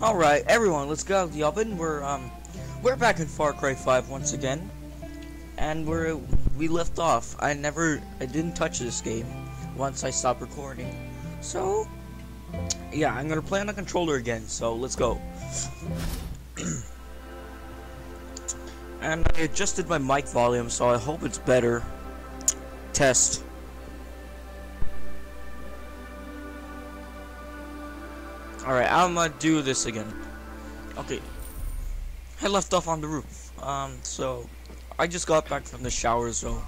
Alright, everyone, let's go out of the oven. We're um we're back in Far Cry 5 once again. And we're we left off. I never I didn't touch this game once I stopped recording. So yeah, I'm gonna play on the controller again, so let's go. and I adjusted my mic volume, so I hope it's better. Test. Alright, I'm gonna do this again. Okay. I left off on the roof. Um, so I just got back from the shower so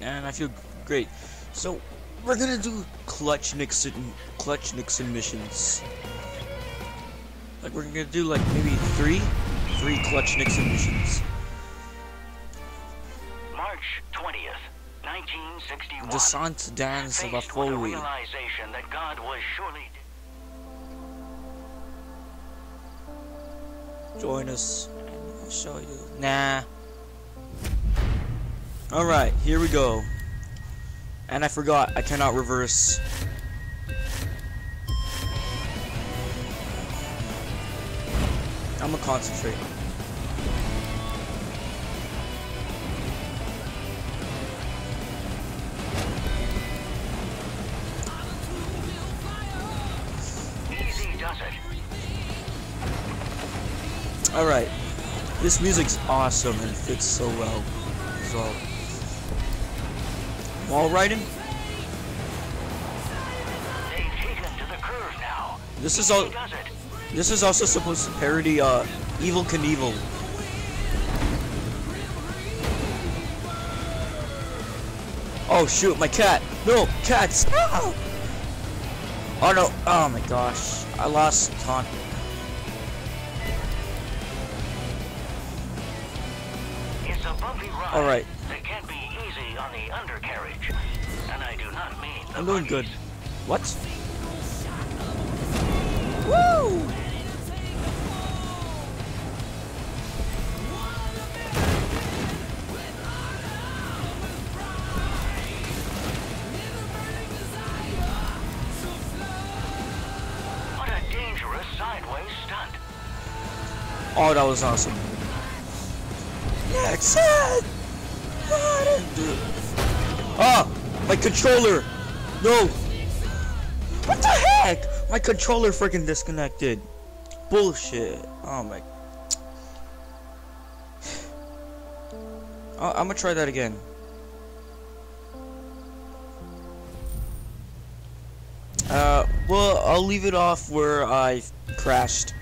and I feel great. So we're gonna do clutch Nixon clutch Nixon missions. Like we're gonna do like maybe three three clutch Nixon missions. March 20th, 1961. Descent Dance of a Foley. realization that God was surely Join us. and I'll show you. Nah. Alright, here we go. And I forgot, I cannot reverse. I'm gonna concentrate. Alright. This music's awesome and fits so well. So Wall riding? They've taken to the curve now. This is all Easy does it. this is also supposed to parody uh Evel Knievel. Oh shoot, my cat! No, cats! No! Oh no! Oh my gosh, I lost taunt. All right. That can't be easy on the undercarriage. And I do not mean the I'm doing buggies. good. What? Woo! What a dangerous sideways stunt. Oh, that was awesome. Nixon! Ah, my controller! No! What the heck? My controller freaking disconnected. Bullshit. Oh my. Oh, I'm gonna try that again. Uh, well, I'll leave it off where I crashed.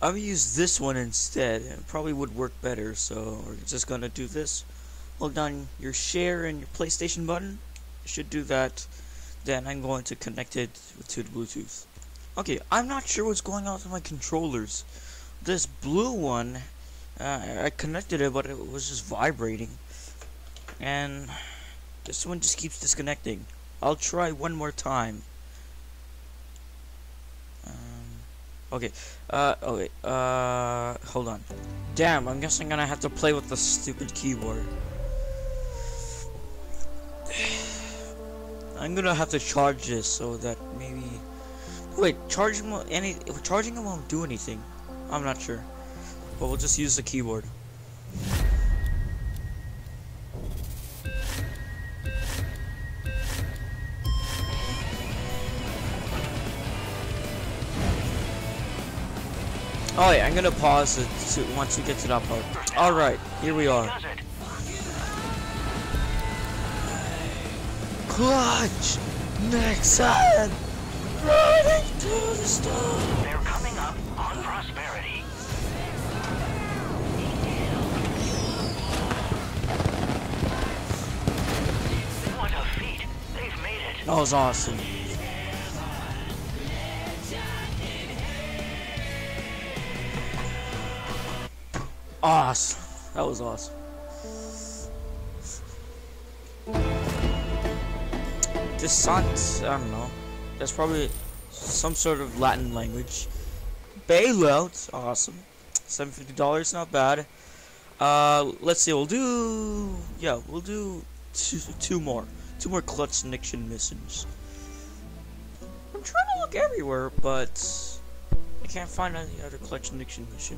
I'm gonna use this one instead. It probably would work better, so we're just gonna do this. Hold on your share and your PlayStation button. Should do that. Then I'm going to connect it to the Bluetooth. Okay, I'm not sure what's going on with my controllers. This blue one, uh, I connected it, but it was just vibrating. And this one just keeps disconnecting. I'll try one more time. Um, okay. Uh, okay. Uh, hold on. Damn, I'm guessing I'm gonna have to play with the stupid keyboard. I'm gonna have to charge this so that maybe. Wait, charging charging it won't do anything. I'm not sure, but we'll just use the keyboard. Oh yeah, I'm gonna pause it to, once we get to that part. All right, here we are. Clutch! Nixon! Riding to the storm! They're coming up on prosperity. What a feat. They've made it. That was awesome. Awesome. That was awesome. Descent, I don't know. That's probably some sort of Latin language. Bailout, awesome. $750, not bad. Uh, let's see, we'll do, yeah, we'll do two, two more. Two more clutch Nixon missions. I'm trying to look everywhere, but I can't find any other clutch Nixon mission.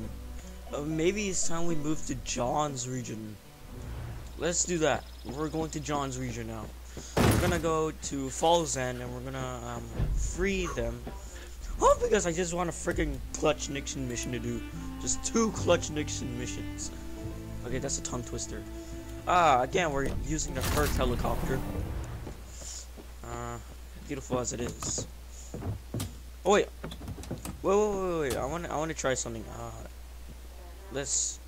Uh, maybe it's time we move to John's region. Let's do that. We're going to John's region now. Gonna go to Falls End and we're gonna um, free them. Oh, because I just want a freaking clutch Nixon mission to do. Just two clutch Nixon missions. Okay, that's a tongue twister. Ah, again, we're using the Hurk helicopter. Uh, beautiful as it is. Oh wait, wait, wait, wait, wait. I want, I want to try something. Uh, let's,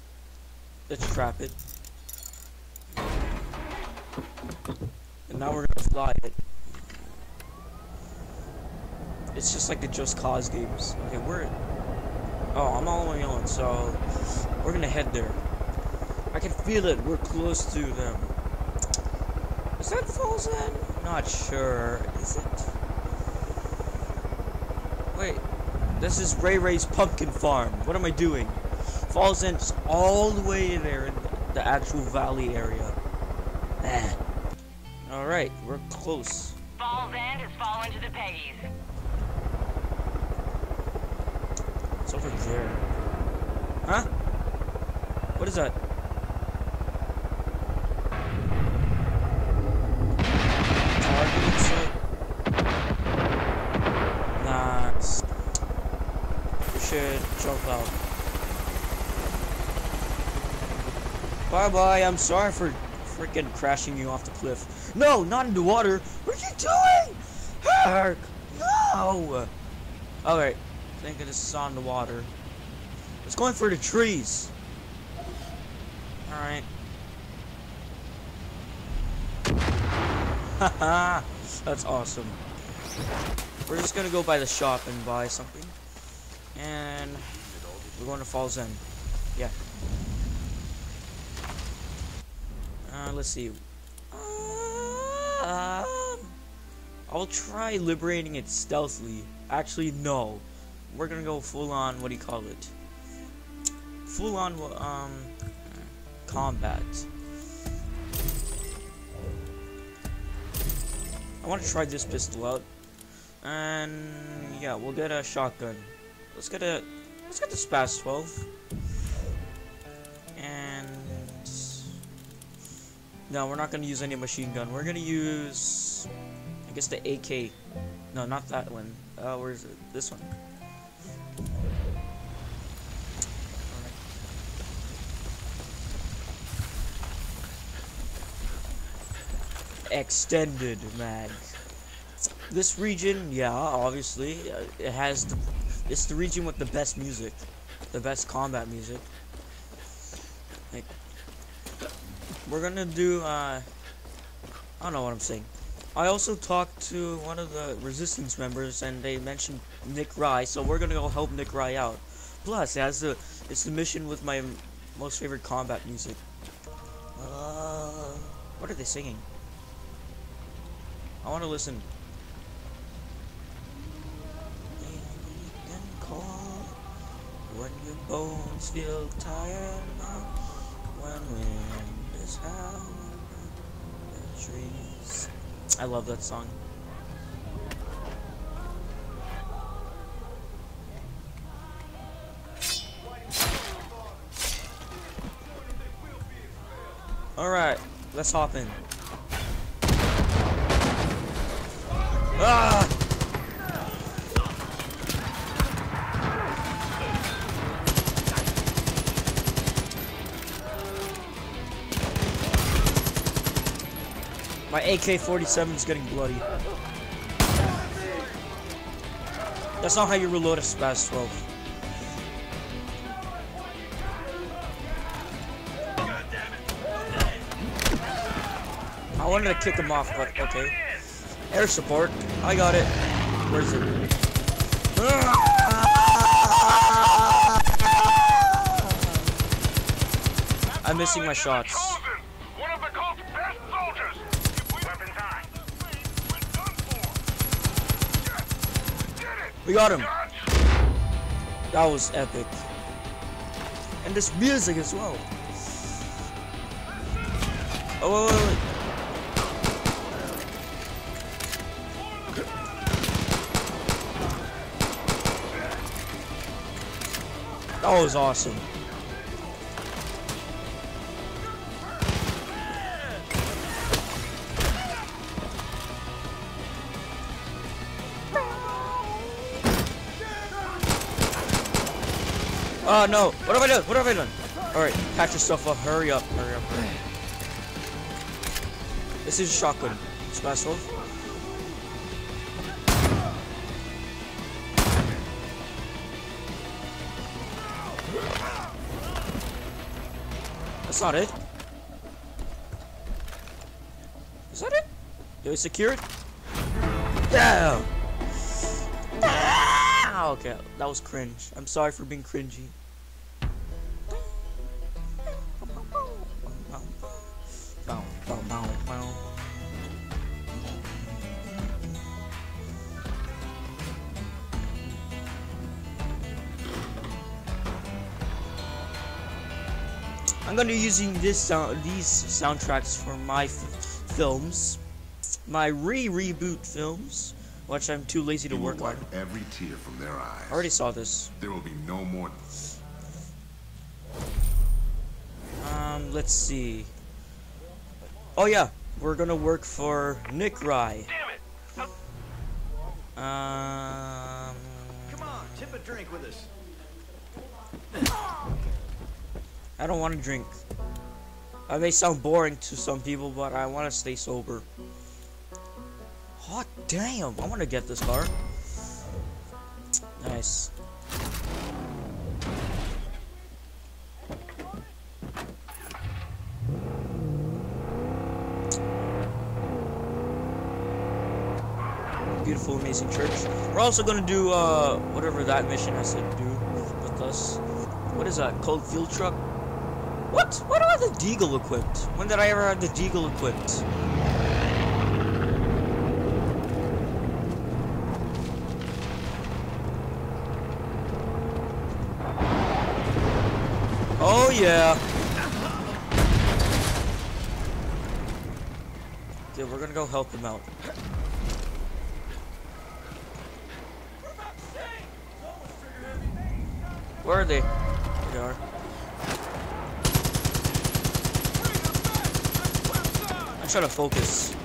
let's trap it. Now we're gonna fly it. It's just like the Just Cause games. Okay, we're. Oh, I'm all the way on, so we're gonna head there. I can feel it. We're close to them. Is that Falls End? Not sure. Is it? Wait. This is Rae-Rae's pumpkin farm. What am I doing? Falls all the way there in the actual valley area. Eh. Alright, we're close. Falls End has fallen to the Peggies. It's over there. Huh? What is that? Nice. We should jump out. Bye bye, I'm sorry for freaking crashing you off the cliff. No, not in the water. What are you doing? Ah, Hurk! No! Alright, think this is on the water. It's going for the trees. Alright. Haha, that's awesome. We're just gonna go by the shop and buy something. And we're going to Falls End. Yeah. Uh, let's see. Um, I'll try liberating it stealthily. Actually, no. We're gonna go full on, what do you call it? Full on, um, combat. I want to try this pistol out. And, yeah, we'll get a shotgun. Let's get a, let's get the Spas 12. No, we're not gonna use any machine gun. We're gonna use, I guess the AK. No, not that one. Uh, where is it? This one. Extended mag. This region, yeah, obviously, uh, it has the. It's the region with the best music, the best combat music. Like, we're gonna do. Uh, I don't know what I'm saying. I also talked to one of the resistance members, and they mentioned Nick Rye, so we're gonna go help Nick Rye out. Plus, it has the it's the mission with my most favorite combat music. Uh, what are they singing? I want to listen. When your bones feel tired when wind Uh, trees. I love that song. Alright, let's hop in. AK-47 is getting bloody. That's not how you reload a Spas 12. I wanted to kick him off, but okay. Air support. I got it. Where's it? Ah! I'm missing my shots. We got him. That was epic. And this music as well. Oh, wait, wait, wait. That was awesome. Oh no! What have I done? What have I done? Alright, patch yourself up. Hurry up, hurry up, hurry up. This is shotgun. Special. That's not it. Is that it? Did we secure it? Yeah! Ah, okay, that was cringe. I'm sorry for being cringy. I'm gonna be using this sound, these soundtracks for my films, my re-reboot films, which I'm too lazy to He will work on. every tear from their eyes. I already saw this. There will be no more. Um, let's see. Oh yeah, we're gonna work for Nick Rye. Damn it! Um, Come on, tip a drink with us. I don't want to drink. I may sound boring to some people, but I want to stay sober. Hot damn! I want to get this car. Nice. Beautiful, amazing church. We're also gonna do uh whatever that mission has to do with us. What is that? Cold fuel truck? What? I have the Deagle equipped? When did I ever have the Deagle equipped? Oh yeah. Dude, we're gonna go help him out. Where are they are. I'm to focus.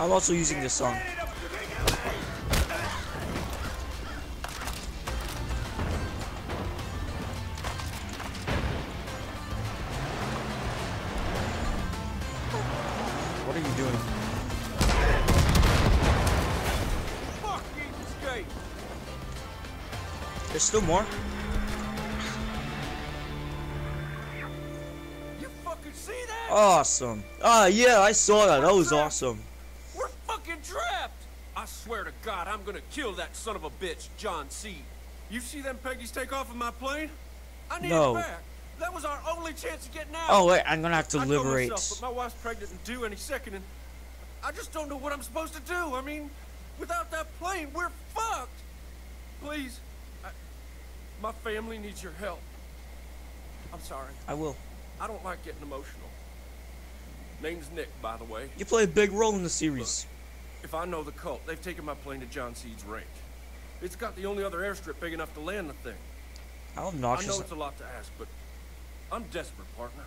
I'm also using this song. There's still more? You fucking see that? Awesome. Ah, yeah, I saw that. That was awesome. We're fucking trapped. I swear to God, I'm gonna kill that son of a bitch, John Seed. You see them Peggy's take off in my plane? I need No. it back. That was our only chance of getting out. Oh, wait, I'm gonna have to I liberate. myself, but my wife's pregnant and due any second, and I just don't know what I'm supposed to do. I mean, without that plane, we're fucked. Please, my family needs your help. I'm sorry. I will. I don't like getting emotional. Name's Nick, by the way. You play a big role in the series. If I know the cult, they've taken my plane to John Seed's range. It's got the only other airstrip big enough to land the thing. How obnoxious. I know it's a lot to ask, but I'm desperate, partner.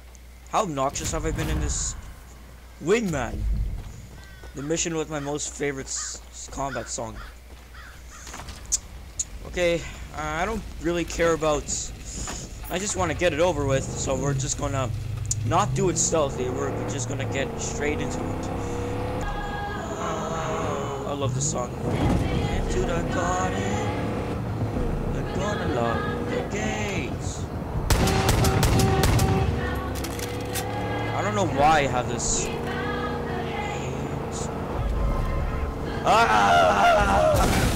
How obnoxious have I been in this? Wingman. The mission with my most favorite combat song. Okay, uh, I don't really care about. I just want to get it over with, so we're just gonna not do it stealthy. We're just gonna get straight into it. Uh, I love this song. Into the garden, we're gonna lock the gates. I don't know why I have this. Ah!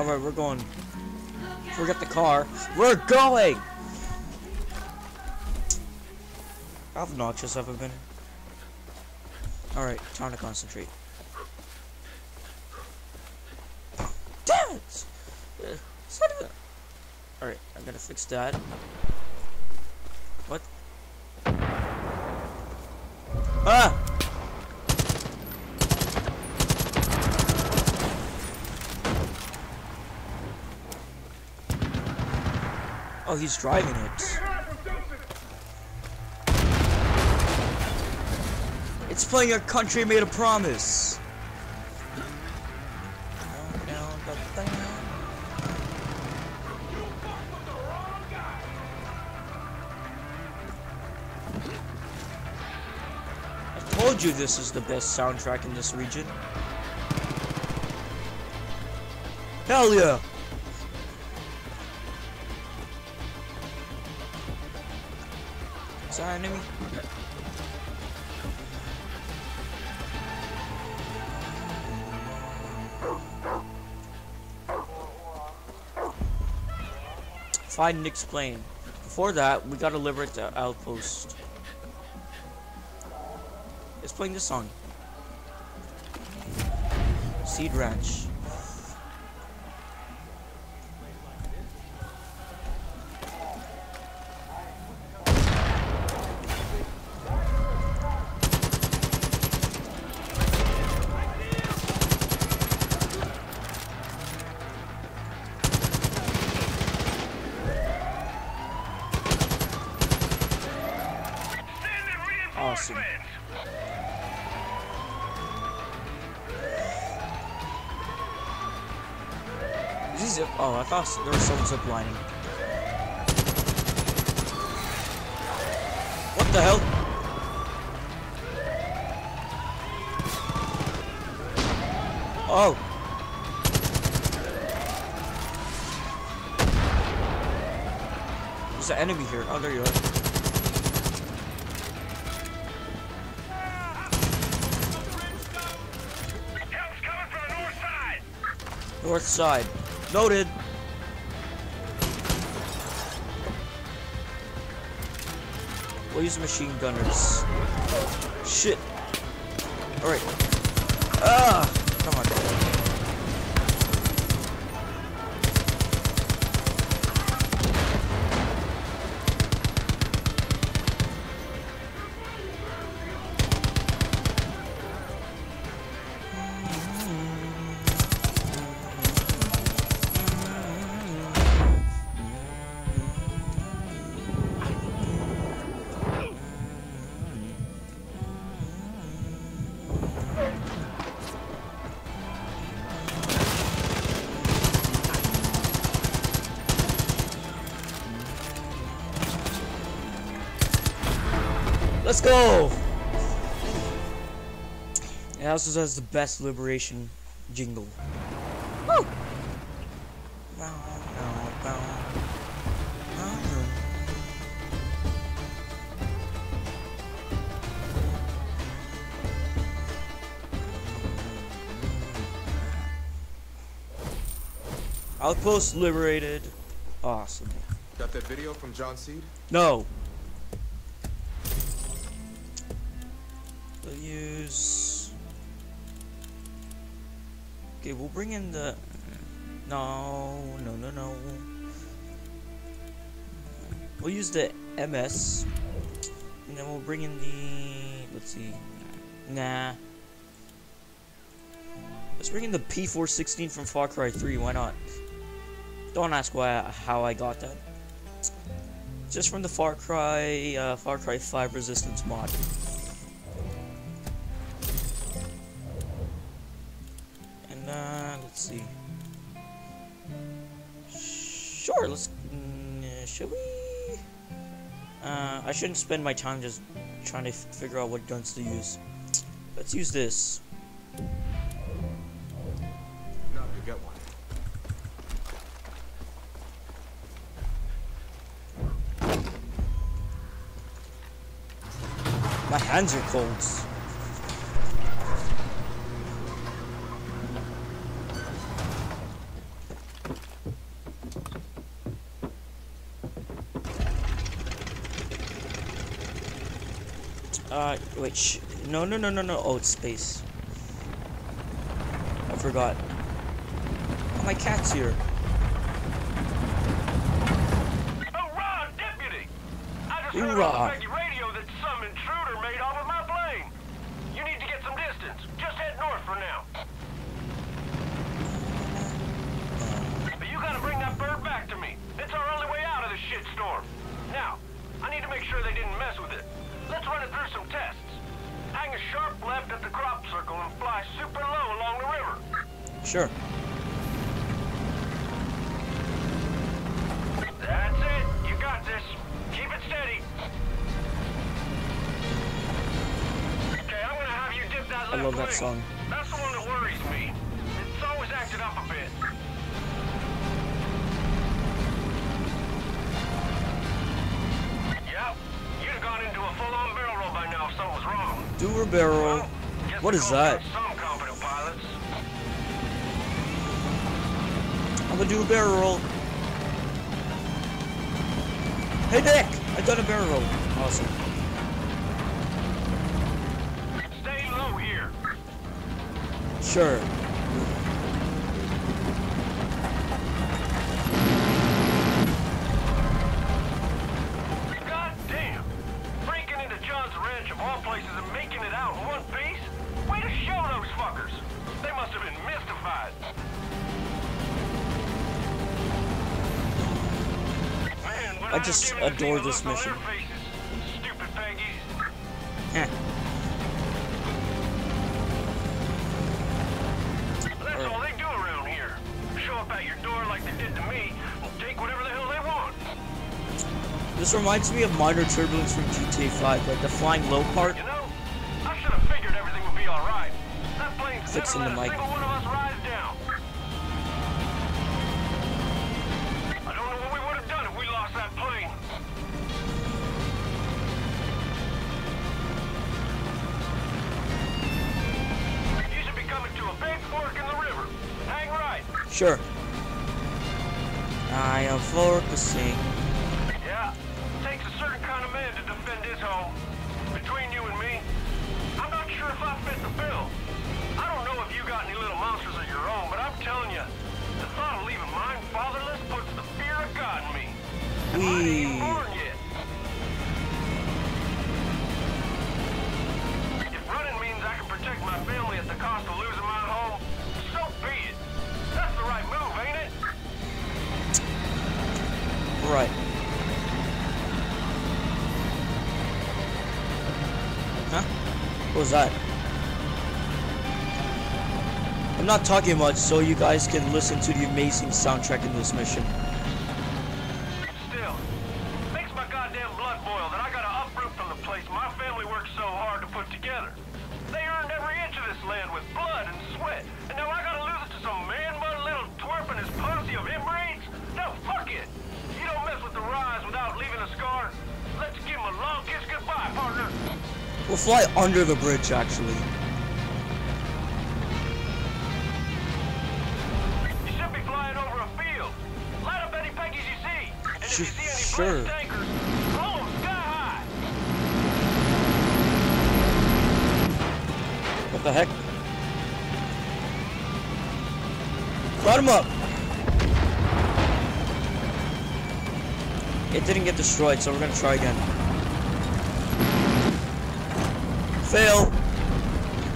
Alright, we're going. Forget the car. We're going! How obnoxious have I been? Alright, time to concentrate. Damn it! Alright, I gotta fix that. What? Ah! Oh, he's driving it. It's playing a country made a promise. I told you this is the best soundtrack in this region. Hell yeah! An enemy? Find and explain. Before that, we gotta liberate the outpost. Let's play this song. Seed Ranch. Thought there was someone zip. What the hell? Oh. There's an enemy here. Oh, there you are. North side. Noted. We'll use machine gunners. Shit. Alright. Ah! Let's go! It also has the best liberation jingle. Woo! Outpost liberated. Awesome. Got that video from John Seed? No. We'll bring in the. No, no, no, no. We'll use the MS, and then we'll bring in the. Let's see. Nah. Let's bring in the P416 from Far Cry 3. Why not? Don't ask why how I got that. Just from the Far Cry uh, Far Cry 5 Resistance mod. I shouldn't spend my time just trying to figure out what guns to use. Let's use this. No, you get one. My hands are cold. Uh, wait, no, no, no, no, no. Oh, it's space. I forgot. Oh, my cat's here. Deputy I just heard on the radio that some intruder made off with my plane. You need to get some distance. Just head north for now. But you gotta bring that bird back to me. It's our only way out of this shitstorm. Now, I need to make sure they didn't mess Hang a sharp left at the crop circle and fly super low along the river. Sure. That's it. You got this. Keep it steady. Okay, I'm gonna have you dip that I love that wing. song. That's the one that worries me. It's always acted up a bit. Yep. You'd have gone into a full-on barrel roll by now if something was wrong. Do a barrel. What is that? got Some competent pilots. I'm gonna do a barrel roll. Hey Nick! I done a barrel roll. Awesome. Stay low here. Sure. Just given to see adore this mission. their faces. Stupid Peggies. Heh. That's all they do around here. Show up at your door like they did to me and take whatever the hell they want. This reminds me of minor turbulence from GTA 5, like the flying low part. You know, I should have figured everything would be all right. That plane's Fixing the mic. Sure. I am focusing. Was that? I'm not talking much, so you guys can listen to the amazing soundtrack in this mission. Under the bridge, actually. You should be flying over a field. Light up any Peggies you see. And if you see any sure. Tankers, blow 'em sky high. What the heck? Brought him up! It didn't get destroyed, so we're gonna try again. Fail!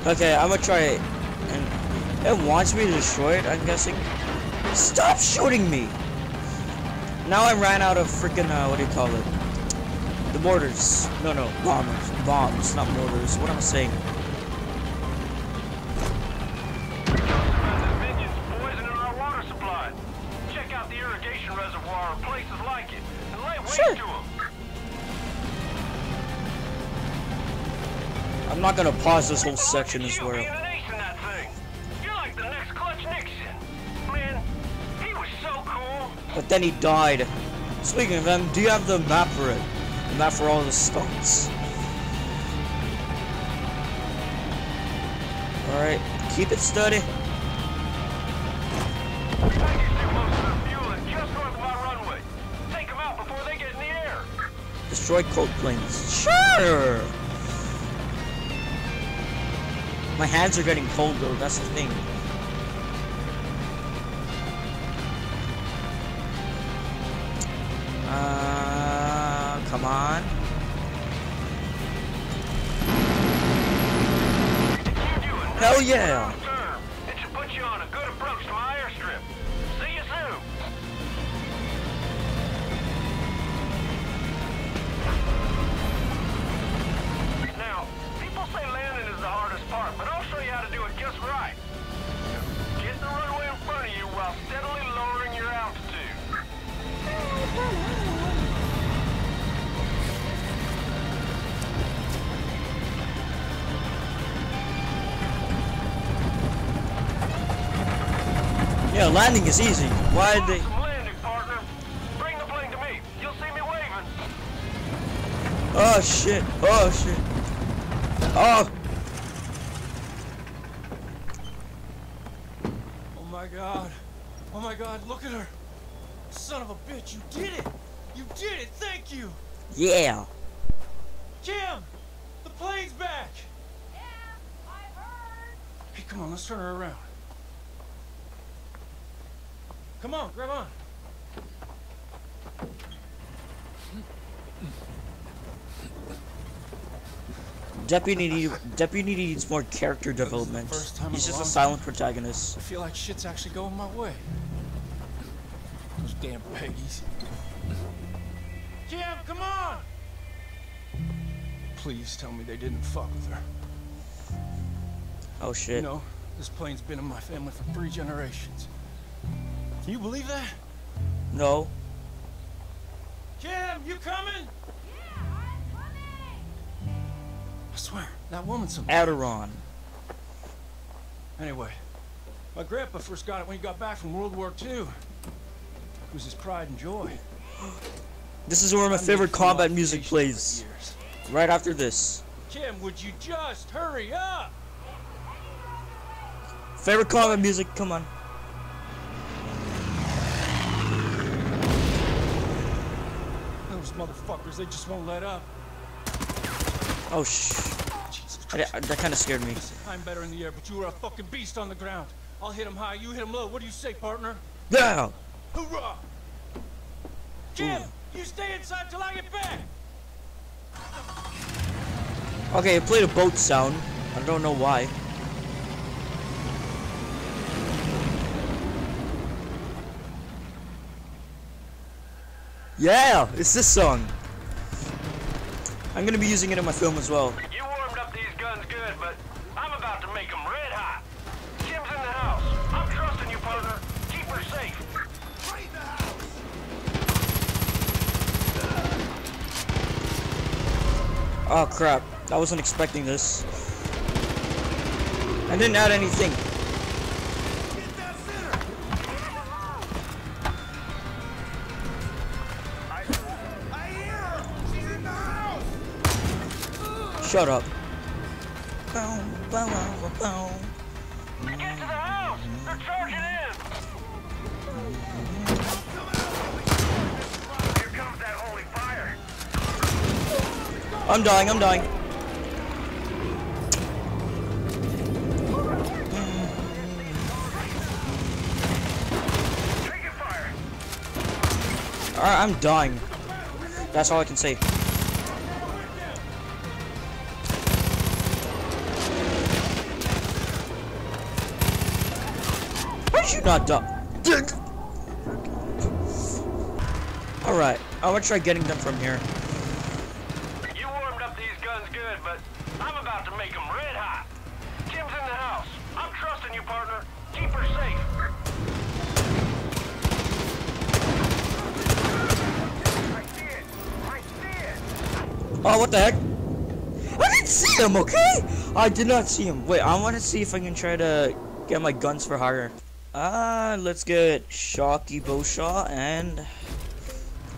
Okay, I'm gonna try it. And it wants me to destroy it, I'm guessing. Stop shooting me! Now I ran out of freaking, uh, what do you call it? The mortars. No, no, bombers. Bombs, not mortars. What am I saying? The Minions poisoning our water I'm not gonna pause this whole section as well. But then he died. Speaking of them, do you have the map for it? The map for all the stunts. Alright, keep it steady. Destroy too planes. to my hands are getting cold though, that's the thing. Uh, come on. Hell yeah! Yeah, landing is easy. Why did they? Landing, partner. Bring the plane to me. You'll see me waving. Oh shit! Oh shit! Oh! Oh my god. Oh my god, look at her. Son of a bitch, you did it! You did it, thank you! Yeah! Kim! The plane's back! Yeah, I heard. Hey, come on, let's turn her around. Come on, grab on. Deputy need, Deputy needs more character development. first time in He's just a long silent protagonist. I feel like shit's actually going my way. Those damn Peggies. Jim, come on! Please tell me they didn't fuck with her. Oh shit. You know, this plane's been in my family for three generations. Can you believe that? No. Jim, you coming? Yeah, I'm coming. I swear, that woman's some. Aderon. Anyway, my grandpa first got it when he got back from World War II. It was his pride and joy. This is where my favorite combat music plays. over the years. Right after this. Jim, would you just hurry up? Favorite combat music, come on. Motherfuckers, they just won't let up. Oh sh. Jesus I- I- that kind of scared me. I'm better in the air, but you are a fucking beast on the ground. I'll hit him high, you hit him low. What do you say, partner? Yeah! Hoorah! Kim, you stay inside till I get back. Okay, I played a boat sound. I don't know why. Yeah, it's this song. I'm gonna be using it in my film as well. You warmed up these guns good, but I'm about to make them red hot. Kim's in the house. I'm trusting you, partner. Keep her safe. Oh crap, I wasn't expecting this. I didn't add anything. Shut up. Boom, boom, boom. Get to the house. They're charging in. Here comes that holy fire. I'm dying, I'm dying. Alright, I'm dying. That's all I can say. Not done. Alright, I'm gonna try getting them from here. You warmed up these guns good, but I'm about to make them red hot. Kim's in the house. I'm trusting you, partner. Keep her safe. I see it. I see it. Oh, what the heck? I didn't see him, okay? I did not see him. Wait, I want to see if I can try to get my guns for hire. Ah, let's get Sharky Boshaw and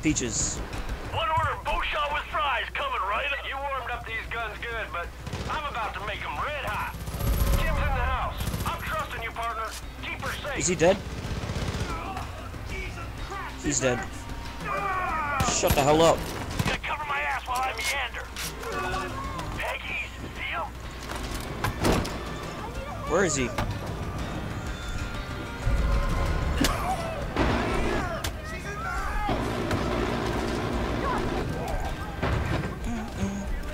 Peaches. One order Boshaw with fries coming right up. You warmed up these guns good, but I'm about to make them red hot. Kim's in the house. I'm trusting you, partner. Keep her safe. Is he dead? He's dead. Shut the hell up. Gonna cover my ass while I meander. Peggy, see him? Where is he?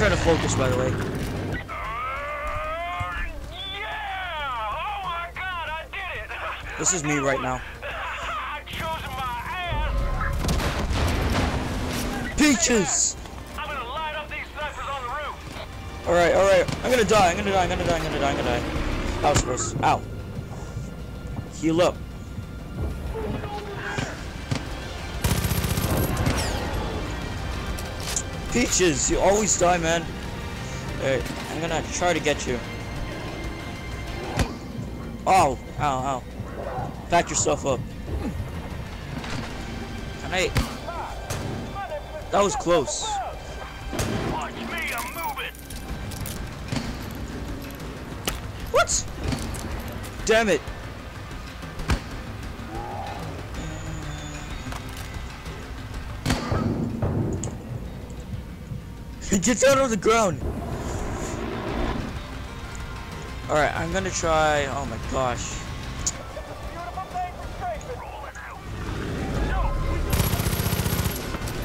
trying to focus, by the way. This is me right now. Peaches! I'm gonna light up these snipers on the roof. Alright, alright. I'm gonna die, I'm gonna die, I'm gonna die, I'm gonna die, I'm gonna die. Was close. Ow. Heal up. Peaches, you always die, man. Alright, I'm gonna try to get you. Oh, ow, ow. Back yourself up. Hey. That was close. What? Damn it. Get out of the ground. Alright, I'm gonna try. Oh my gosh.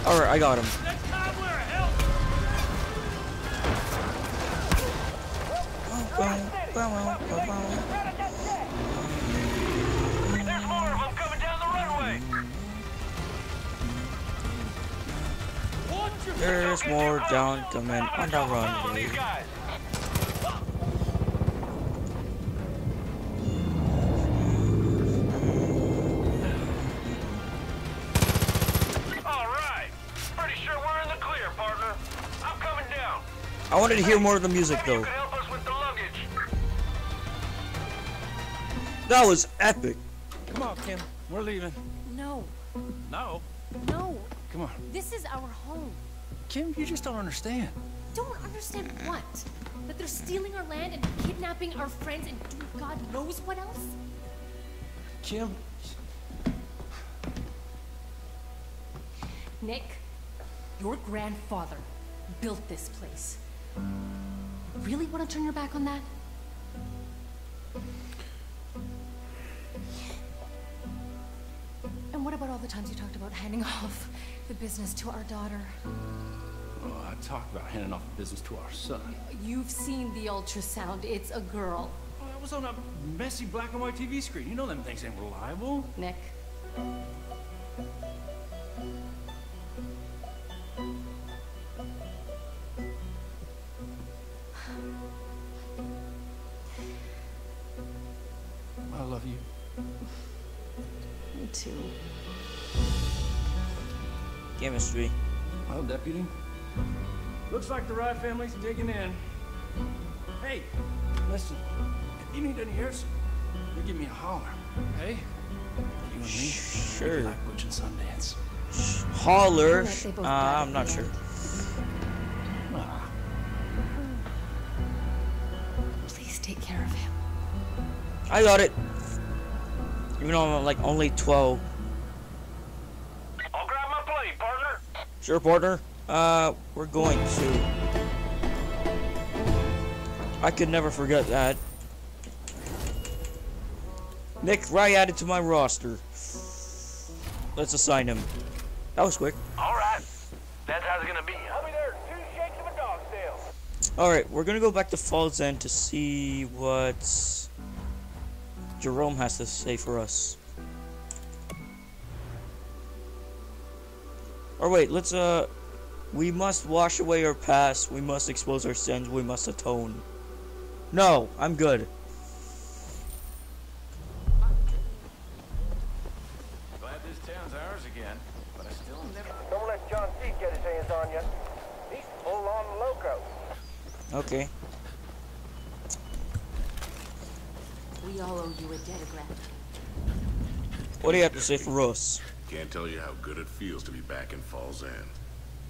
Alright, I got him. The clear, partner. I'm coming down. I wanted to hear more of the music though. could help us with the. That was epic. Come on, Kim. We're leaving. No, No. no. Come on. This is our home. Kim, you just don't understand. Don't understand what? That they're stealing our land and kidnapping our friends and doing God knows what else? Kim. Nick, your grandfather built this place. You Really want to turn your back on that? And what about all the times you talked about handing off the business to our daughter? Oh, I talked about handing off the business to our son. You've seen the ultrasound. It's a girl. Oh, that was on a messy black and white TV screen. You know them things ain't reliable. Nick. I love you. Me too. Chemistry. Well, deputy. Looks like the Rye family's digging in. Hey, listen. If you need any ears, you give me a holler. Hey? You and me. Sure. Like Butch and Sundance. Holler. Uh, I'm not sure. Please take care of him. I got it. Even though I'm like only 12. I'll grab my plate, partner. Sure, partner. Uh, we're going to. I could never forget that. Nick Rye added to my roster. Let's assign him. That was quick. All right. That's how it's gonna be. I'll be there two shakes of a dog's tail. Alright, we're gonna go back to Falls End to see what Jerome has to say for us. Or wait, let's uh we must wash away our past, we must expose our sins, we must atone. No, I'm good. Glad this town's ours again, but I still never. Don't let John Seed. get his hands on you. He's full on loco. Okay. We all owe you a debt of gratitude. What do you have to say for us? Can't tell you how good it feels to be back in Falls End.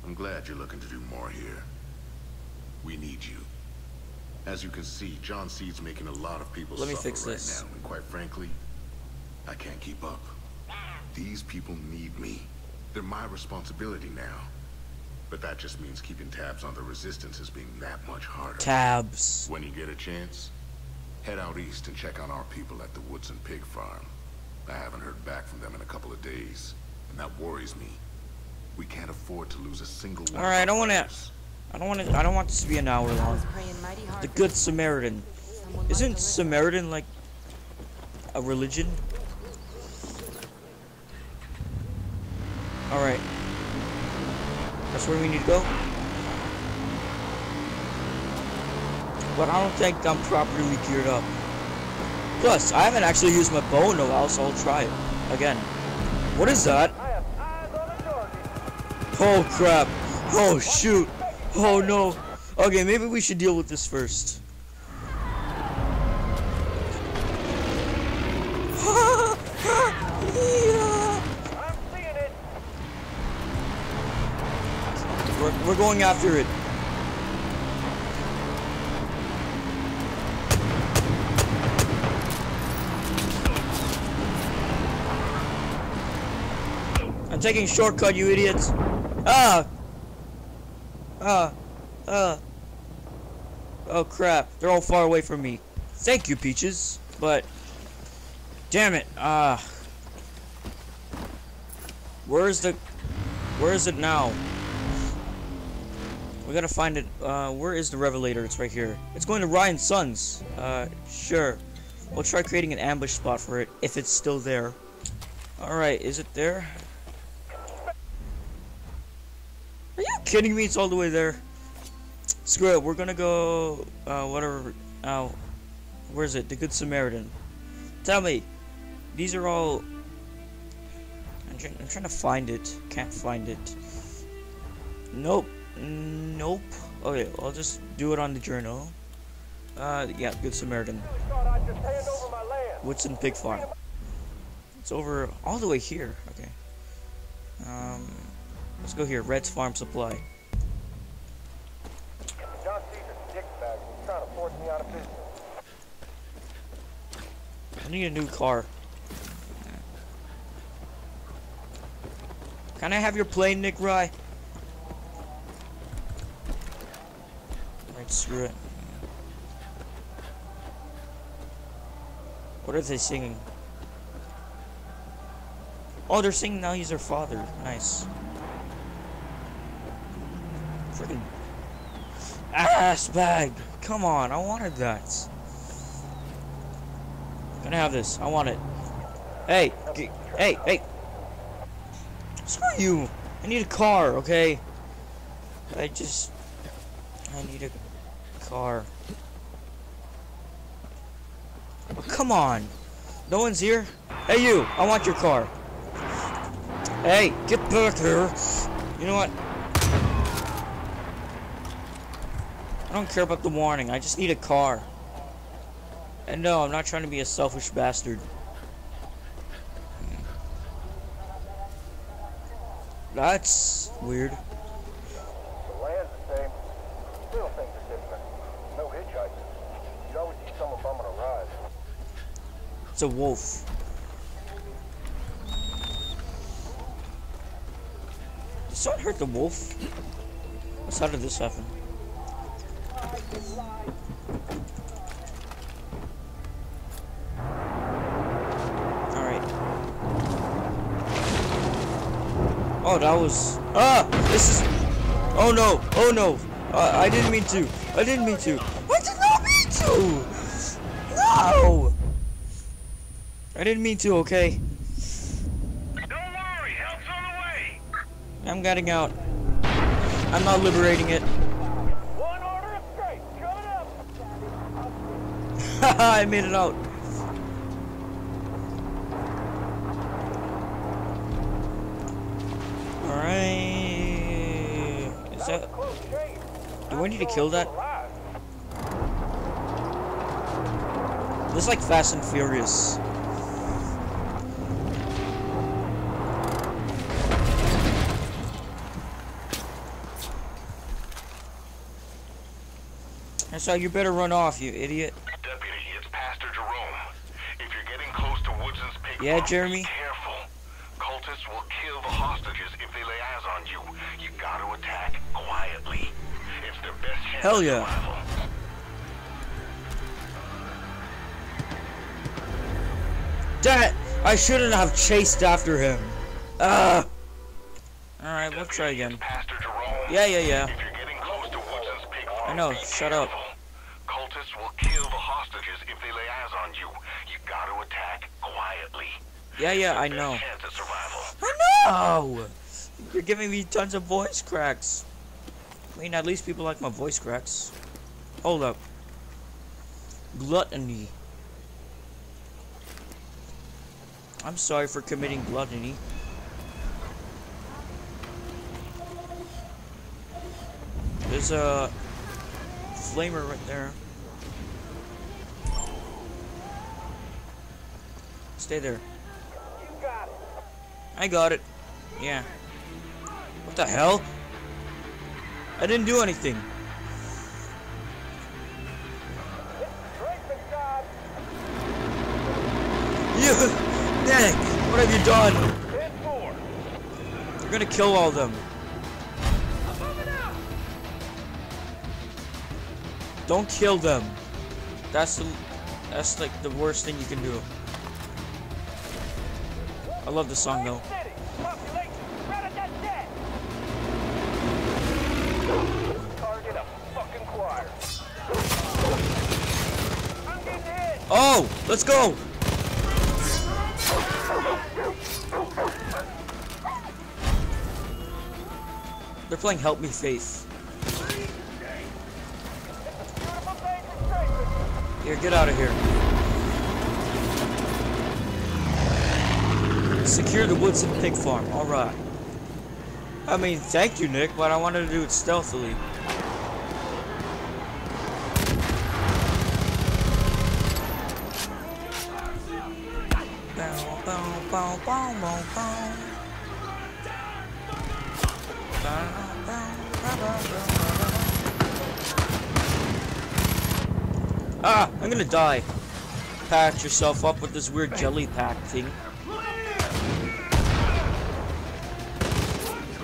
I'm glad you're looking to do more here. We need you. As you can see, John Seed's making a lot of people Let me fix right this. now, and quite frankly, I can't keep up. These people need me. They're my responsibility now. But that just means keeping tabs on the resistance is being that much harder. Tabs. When you get a chance, head out east and check on our people at the Woodson Pig Farm. I haven't heard back from them in a couple of days, and that worries me. We can't afford to lose a single one. All right, I don't wanna- I don't want to. I don't want this to be an hour long. was praying mighty hard The Good Samaritan. Isn't Samaritan like a religion? All right. That's where we need to go. But I don't think I'm properly geared up. Plus, I haven't actually used my bow in a while, so I'll try it again. What is that? Oh crap! Oh shoot! Oh no! Okay, maybe we should deal with this first. We're, we're going after it. Taking shortcut, you idiots. Ah! Ah! Ah! Oh crap, they're all far away from me. Thank you, Peaches, but... Damn it, ah... Where's the... Where is it now? We gotta find it, uh, where is the Revelator? It's right here. It's going to Ryan's Sons. Uh, sure. We'll try creating an ambush spot for it, if it's still there. Alright, is it there? Are you kidding me? It's all the way there. Screw it. We're gonna go. Uh, whatever. Uh, where is it? The Good Samaritan. Tell me. These are all. I'm, trying. I'm trying to find it. Can't find it. Nope. Nope. Okay, I'll just do it on the journal. Uh, yeah, Good Samaritan. Woodson Pig Farm. It's over all the way here. Okay. Um. Let's go here. Red's Farm Supply. John Seed's dickbag. He's trying to force me out of business. I need a new car. Can I have your plane, Nick Rye? Alright, screw it. What are they singing? Oh, they're singing now he's their father. Nice. Freaking ass bag. Come on, I wanted that. I have this? I want it. Hey, hey, hey. Screw you. I need a car, okay? I just, I need a car. Oh, come on. No one's here? Hey, you. I want your car. Hey, get back here. You know what? I don't care about the warning. I just need a car. And no, I'm not trying to be a selfish bastard. That's weird. The land's the same. Still things are different. No hitchhikers. You'd always see someone bumming a ride. It's a wolf. Did someone hurt the wolf? How did this happen? Alright. Oh, that was... Ah! This is... Oh no! Oh no! Uh, I didn't mean to! I didn't mean to! I did not mean to! No! I didn't mean to, okay? Don't worry, help's on the way. I'm getting out. I'm not liberating it. One order of straight. Coming up. Haha, I made it out. I need to kill that? This is like Fast and Furious. So you better run off, you idiot. Deputy, it's Pastor Jerome. If you're getting close to Woodson's pig Yeah, farm, Jeremy? be careful. Cultists will kill the hostages if they lay eyes on you. You gotta attack quietly. It's their best chance Hell yeah. That I shouldn't have chased after him. Ah. Alright, we'll try again. Yeah, yeah, yeah. If you're getting close to Woodson's pig farm, I know, shut up. Cultists will kill the hostages if they lay eyes on you. You gotta attack quietly. Yeah, yeah, I know. chance of survival. I know! You're giving me tons of voice cracks. I mean, at least people like my voice cracks. Hold up. Gluttony. I'm sorry for committing gluttony. There's a flamer right there. Stay there. I got it. Yeah. What the hell? I didn't do anything. You, Nick, what have you done? You're gonna kill all of them. Don't kill them. That's the, that's like the worst thing you can do. I love the song though. Oh, let's go. They're playing Help Me Faith. Here, get out of here. Secure the Woodson Pig Farm. Alright. I mean, thank you, Nick, but I wanted to do it stealthily. Gonna die. Patch yourself up with this weird jelly pack thing.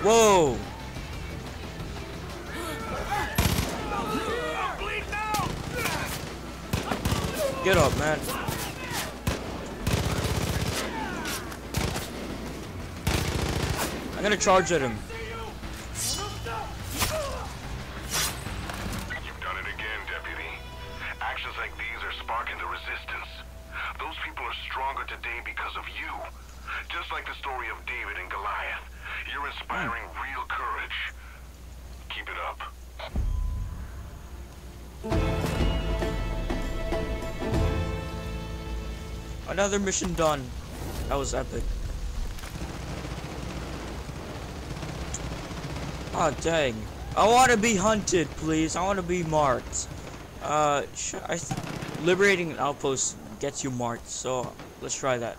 Whoa! Get up, man. I'm gonna charge at him. Another mission done. That was epic. Oh dang! I want to be hunted, please. I want to be marked. Uh, liberating an outpost gets you marked, so let's try that.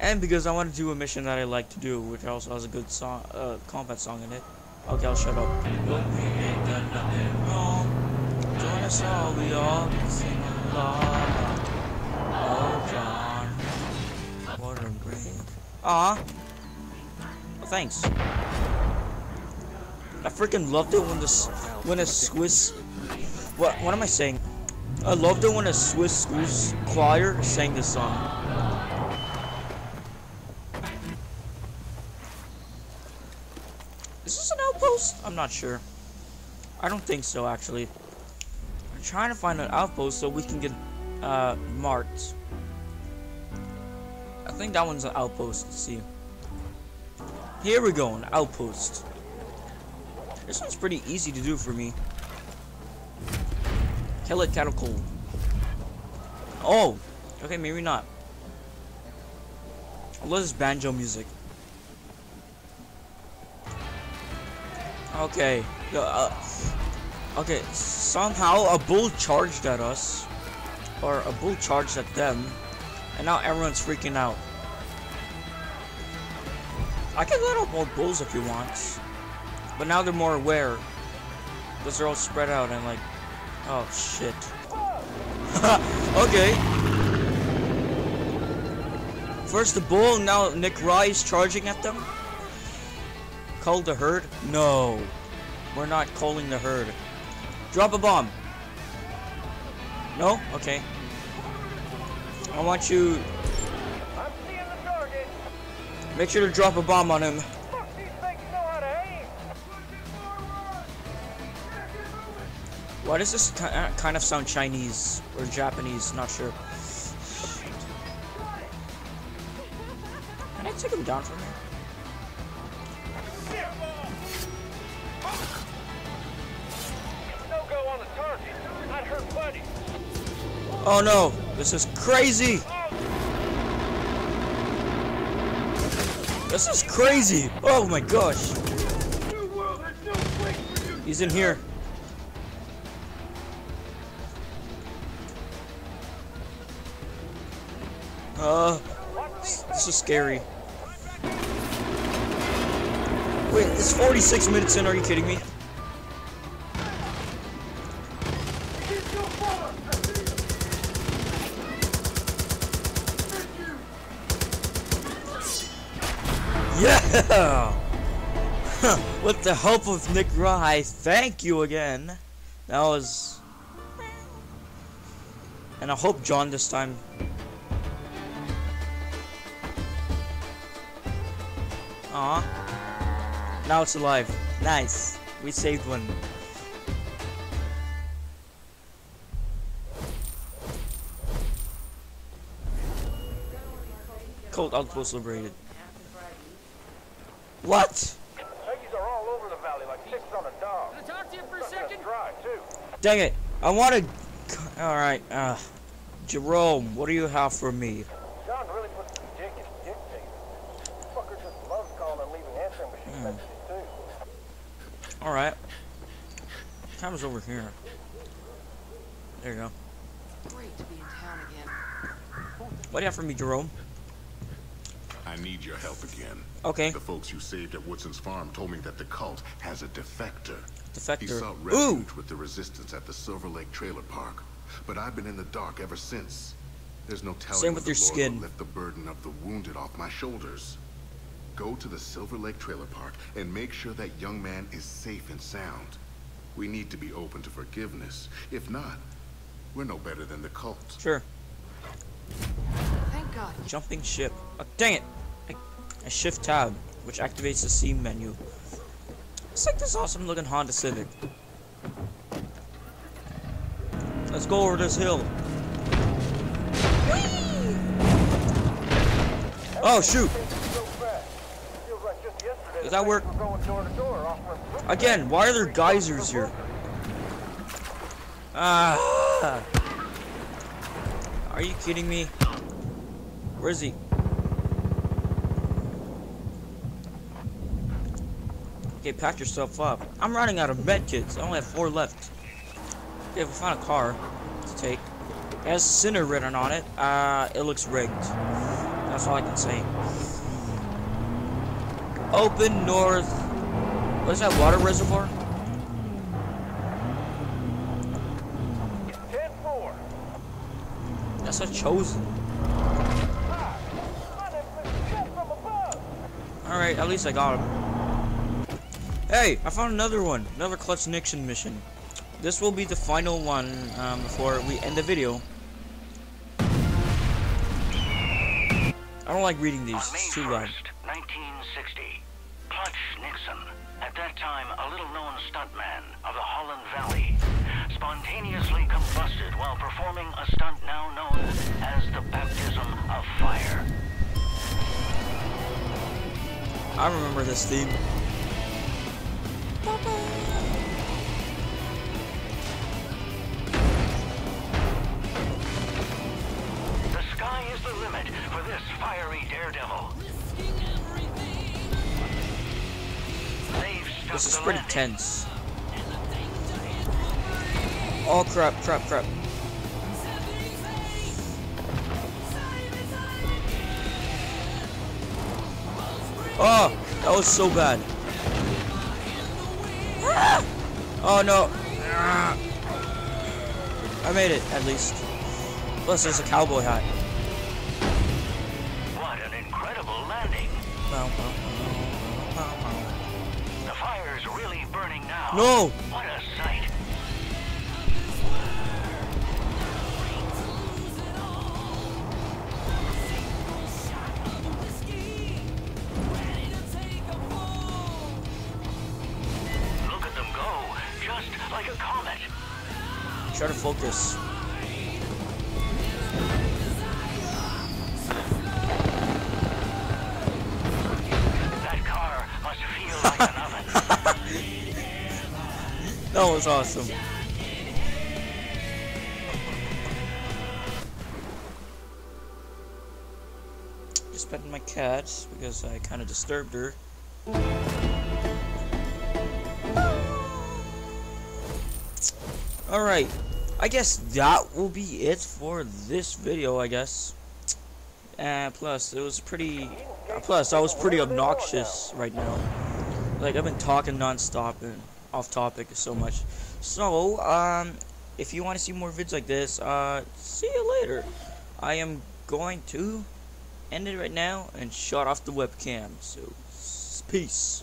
And because I want to do a mission that I like to do, which also has a good song, uh, combat song in it. Okay, I'll shut up. We ain't done nothing wrong. Join us all, we all sing along. Aw. Thanks. I freaking loved it when the when a Swiss. What what am I saying? I loved it when a Swiss choir sang this song. Is this an outpost? I'm not sure. I don't think so, actually. I'm trying to find an outpost so we can get uh, marked. I think that one's an outpost. Let's see. Here we go, an outpost. This one's pretty easy to do for me. Kill it catapult. Oh, okay, maybe not. I love this banjo music. Okay, uh, okay. Somehow a bull charged at us, or a bull charged at them, and now everyone's freaking out. I can let out more bulls if you want. But now they're more aware. Because they're all spread out and like Oh shit. okay. First the bull, now Nick Rye's charging at them. Call the herd? No. We're not calling the herd. Drop a bomb. No? Okay. I want you. Make sure to drop a bomb on him. Why does this uh, kind of sound Chinese or Japanese? Not sure. Can I take him down from here? Oh no, this is crazy. This is crazy. Oh my gosh. He's in here. Uh, this is scary. Wait, it's 46 minutes in. Are you kidding me? With the help of Nick Rye, thank you again. That was... And I hope John this time. Aw. Now it's alive. Nice. We saved one. Cold outpost liberated. What? Peggies are all over the valley like ticks on a dog. Can I talk to you for a second? Dang it. I want to... Alright, uh... Jerome, what do you have for me? John really puts the dick in dictator. Fucker just loves calling and leaving answering machine messages, too. Alright. Camera's over here. There you go. Great to be in town again. What do you have for me, Jerome? I need your help again. Okay. The folks you saved at Woodson's farm told me that the cult has a defector. He Defector. sought Ooh! refuge with the resistance at the Silver Lake Trailer Park. But I've been in the dark ever since. There's no telling Same when with the your Lord skin. will lift the burden of the wounded off my shoulders. Go to the Silver Lake Trailer Park and make sure that young man is safe and sound. We need to be open to forgiveness. If not, we're no better than the cult. Sure. Thank God. Jumping ship. Oh, dang it! I, I shift tab, which activates the scene menu. It's like this awesome looking Honda Civic. Let's go over this hill. Oh shoot! Does that work? Again, why are there geysers here? Ah! Are you kidding me? Where is he? Okay, pack yourself up. I'm running out of med kits. I only have four left. Okay, we found a car to take. It has Sinner written on it. Uh, it looks rigged. That's all I can say. Open north. What is that water reservoir? 10-4. That's a chosen. Alright, at least I got him. Hey, I found another one. Another Clutch Nixon mission. This will be the final one um, before we end the video. I don't like reading these. On May It's too loud. 1960, Clutch Nixon, at that time a little-known stuntman of the Holland Valley, spontaneously combusted while performing a stunt now known as the baptism of fire. I remember this theme. The sky is the limit for this fiery daredevil. This is pretty tense. Oh crap, crap, crap. Oh, that was so bad. Oh no. I made it, at least. Plus, there's a cowboy hat. What an incredible landing. Bow, bow, bow, bow, bow. The fire's really burning now. No! Try to focus. That car must feel like an oven. That was awesome. Just petting my cat because I kind of disturbed her. Alright, I guess that will be it for this video, I guess. And plus, it was pretty. Plus, I was pretty obnoxious right now. Like I've been talking non-stop and off topic so much. So, um, if you want to see more vids like this, uh, see you later. I am going to end it right now and shut off the webcam. So, peace.